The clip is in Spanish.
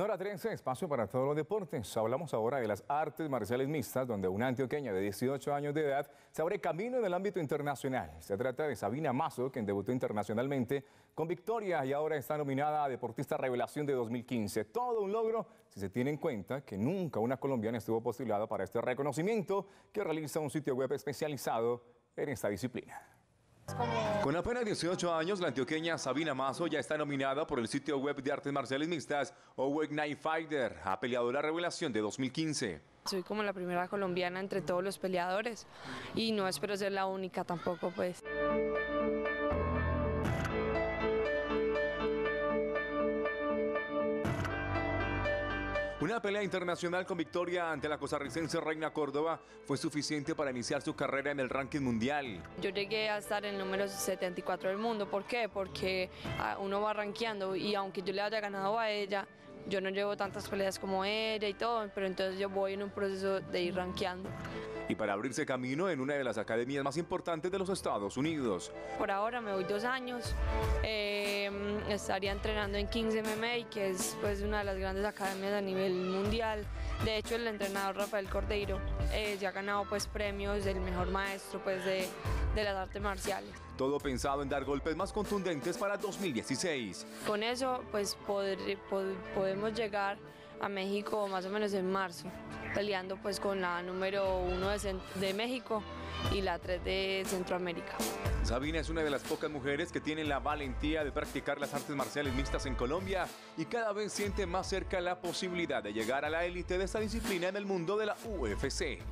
Hora 13, espacio para todos los deportes. Hablamos ahora de las artes marciales mixtas, donde una antioqueña de 18 años de edad se abre camino en el ámbito internacional. Se trata de Sabina Mazo, quien debutó internacionalmente con victoria y ahora está nominada a Deportista Revelación de 2015. Todo un logro si se tiene en cuenta que nunca una colombiana estuvo postulada para este reconocimiento que realiza un sitio web especializado en esta disciplina. Con apenas 18 años, la antioqueña Sabina Mazo ya está nominada por el sitio web de artes marciales mixtas Oweg Night Fighter a peleadora revelación de 2015. Soy como la primera colombiana entre todos los peleadores y no espero ser la única tampoco pues. Una pelea internacional con victoria ante la costarricense Reina Córdoba fue suficiente para iniciar su carrera en el ranking mundial. Yo llegué a estar en el número 74 del mundo. ¿Por qué? Porque ah, uno va rankeando y aunque yo le haya ganado a ella, yo no llevo tantas peleas como ella y todo, pero entonces yo voy en un proceso de ir rankeando y para abrirse camino en una de las academias más importantes de los Estados Unidos. Por ahora me voy dos años, em, estaría entrenando en Kings MMA, que es pues una de las grandes academias a nivel mundial. De hecho, el entrenador Rafael Cordeiro eh, ya ha ganado pues premios del mejor maestro pues de, de las artes marciales. Todo pensado en dar golpes más contundentes para 2016. Con eso pues podemos llegar a México más o menos en marzo, peleando pues con la número uno de, de México y la tres de Centroamérica. Sabina es una de las pocas mujeres que tienen la valentía de practicar las artes marciales mixtas en Colombia y cada vez siente más cerca la posibilidad de llegar a la élite de esta disciplina en el mundo de la UFC.